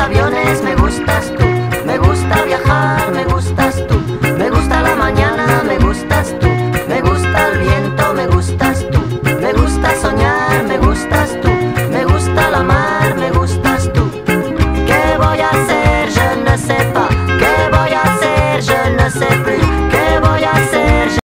aviones, me gustas tú. Me gusta viajar, me gustas tú. Me gusta la mañana, me gustas tú. Me gusta el viento, me gustas tú. Me gusta soñar, me gustas tú. Me gusta la mar, me gustas tú. ¿Qué voy a hacer? Je ne sais pas. ¿Qué voy a hacer? Je ne sais plus.